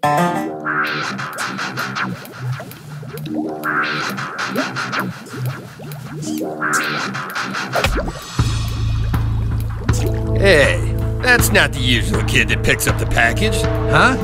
Hey, that's not the usual kid that picks up the package. Huh?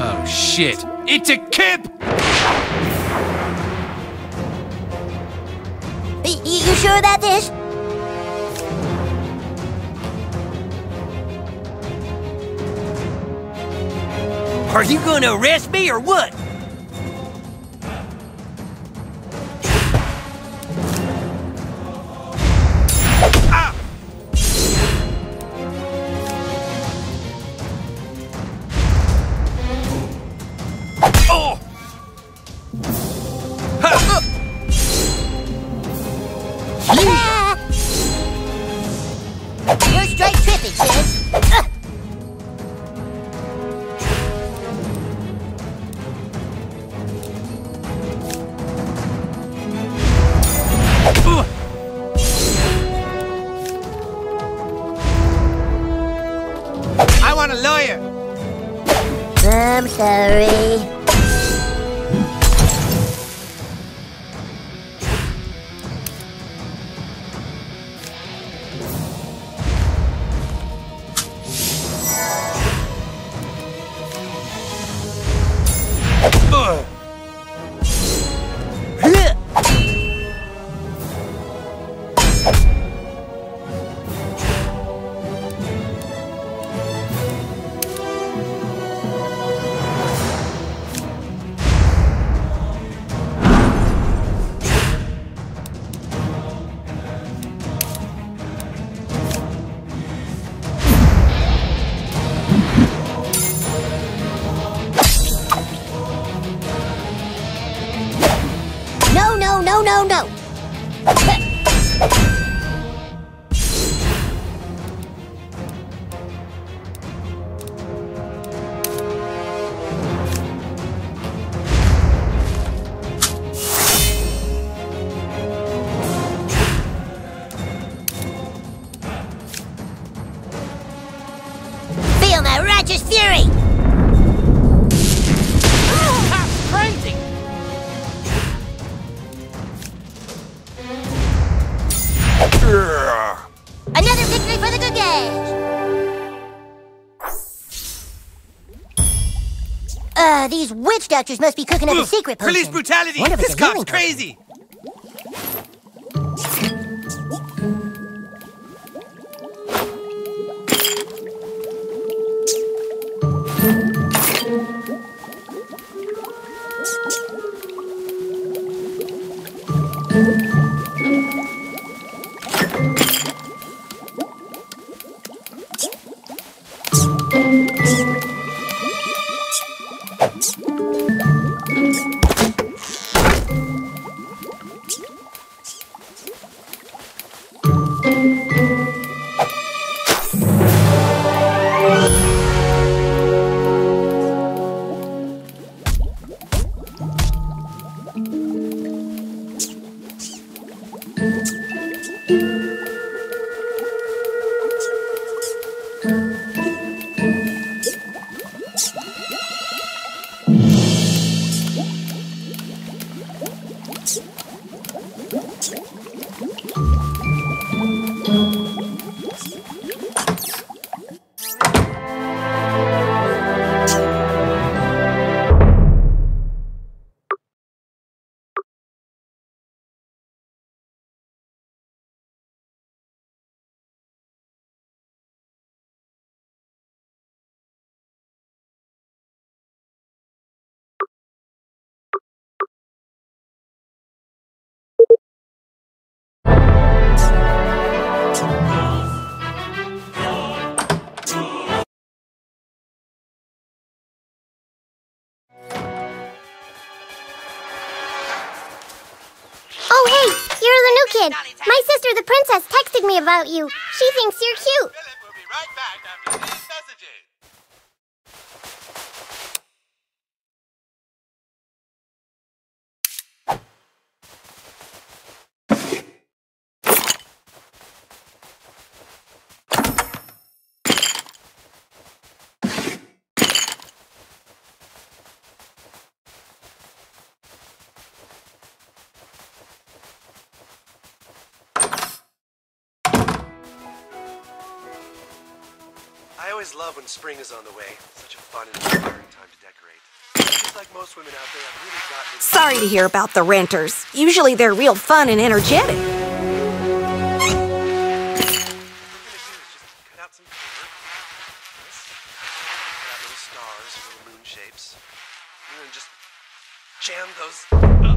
Oh, shit. It's a Kip! You sure about this? Are you gonna arrest me or what? No. Feel my righteous fury! Witch doctors must be cooking up a secret potion. Police brutality! This cop's crazy! Kid. My sister, the princess, texted me about you. She thinks you're cute. Love when spring is on the way. Such a fun and inspiring time to decorate. Just like most women out there, I've really gotten Sorry to hear about the renters. Usually they're real fun and energetic. What we're gonna do is just cut out some paper. This. Cut out little stars, little moon shapes. And just jam those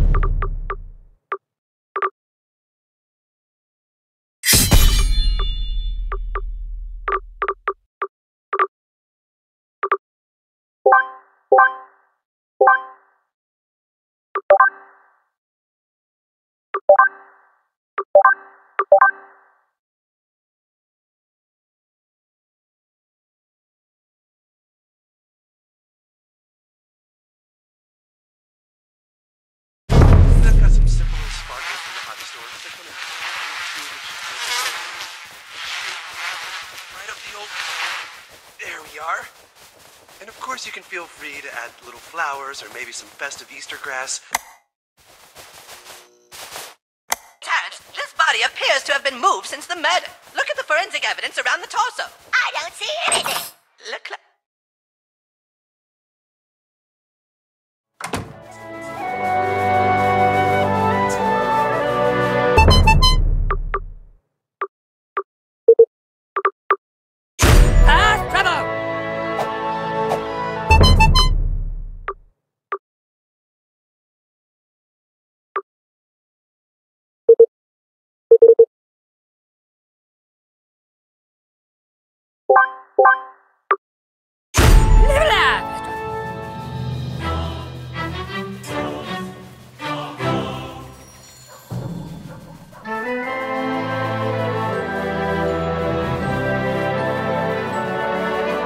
fit right up the old. There we are. And of course, you can feel free to add little flowers or maybe some festive Easter grass. Terrance, this body appears to have been moved since the murder. Look at the forensic evidence around the torso. I don't see anything. Look like.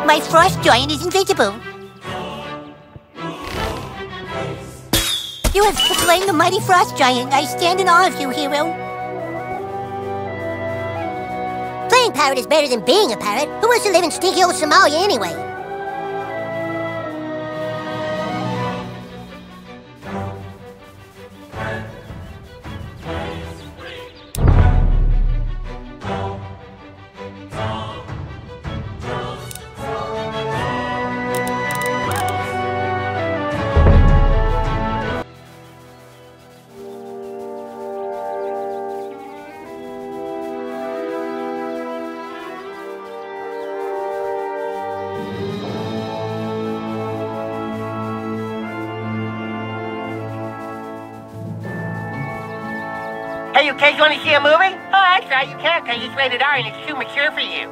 My frost giant is invincible. You have slain the mighty frost giant. I stand in awe of you, hero. Playing pirate is better than being a pirate. Who wants to live in stinky old Somalia anyway? You kids want to see a movie? Oh, that's right, you can't because it's rated R and it's too mature for you.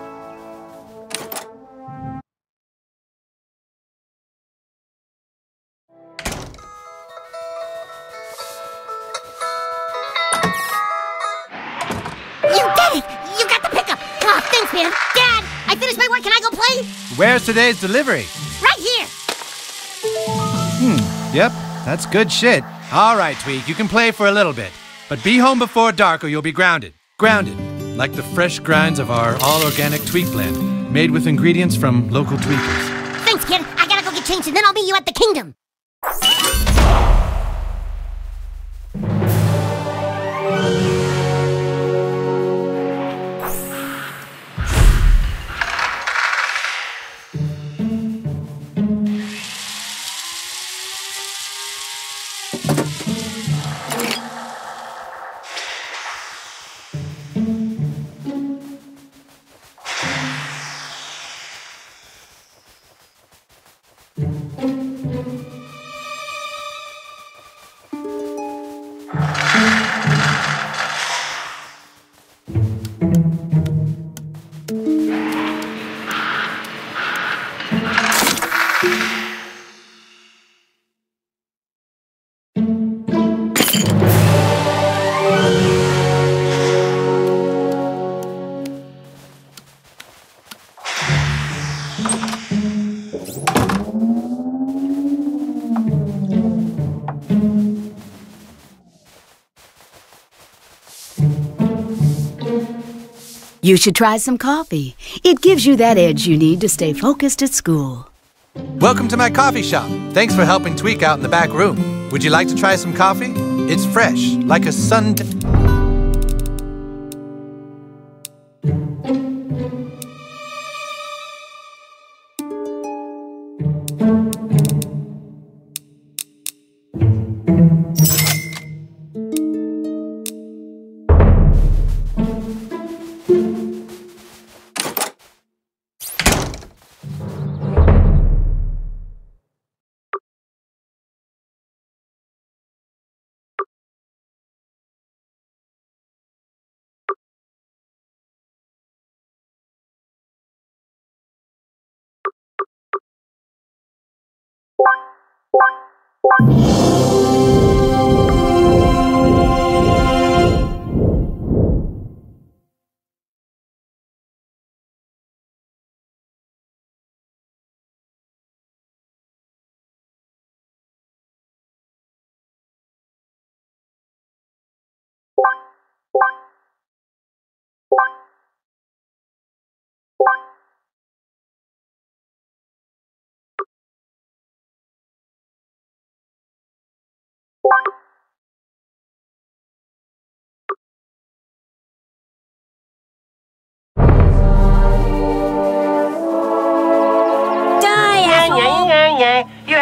You did it! You got the pickup! Oh, thanks, man. Dad, I finished my work. Can I go play? Where's today's delivery? Right here. Hmm, yep, that's good shit. All right, Tweak, you can play for a little bit. But be home before dark or you'll be grounded. Grounded, like the fresh grinds of our all organic tweak blend, made with ingredients from local tweakers. Thanks, kid. I gotta go get changed, and then I'll meet you at the kingdom. You should try some coffee. It gives you that edge you need to stay focused at school. Welcome to my coffee shop. Thanks for helping Tweek out in the back room. Would you like to try some coffee? It's fresh, like a sun. Bye.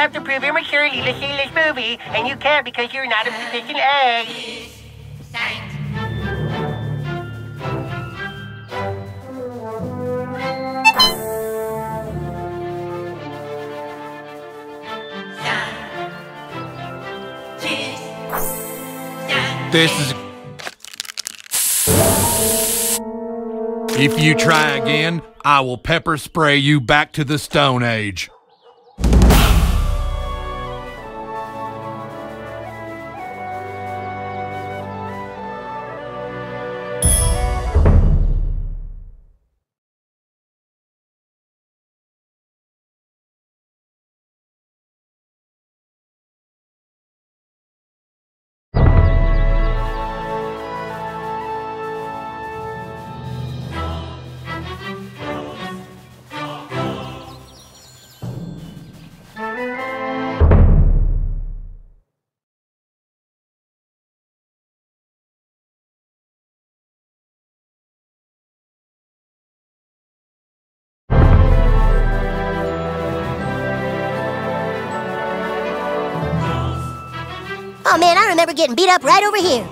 Have to prove your maturity to see this movie, and you can't because you're not a position A. This is. If you try again, I will pepper spray you back to the Stone Age. Oh man, I remember getting beat up right over here.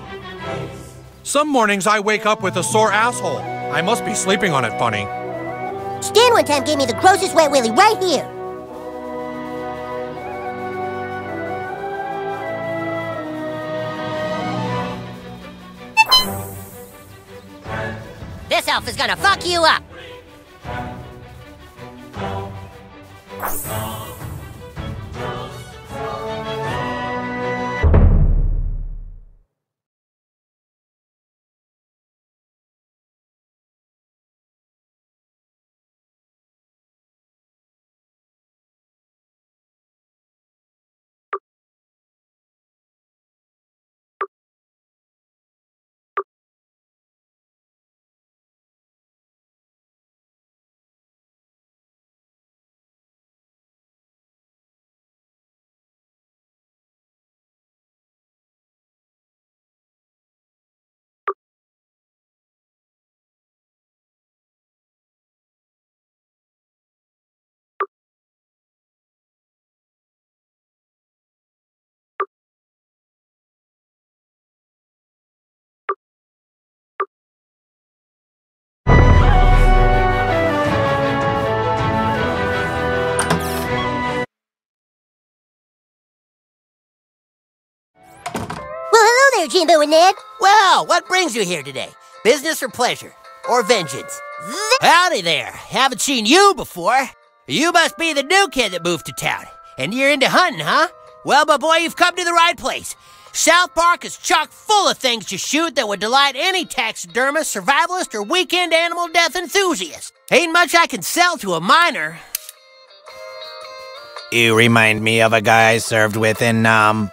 Some mornings I wake up with a sore asshole. I must be sleeping on it funny. Stan one time gave me the grossest wet willy right here. This elf is gonna fuck you up. Hello there, Jimbo and Ned. Well, what brings you here today? Business or pleasure? Or vengeance? Howdy there. Haven't seen you before. You must be the new kid that moved to town. And you're into hunting, huh? Well, my boy, you've come to the right place. South Park is chock full of things to shoot that would delight any taxidermist, survivalist, or weekend animal death enthusiast. Ain't much I can sell to a minor. You remind me of a guy I served with in, um,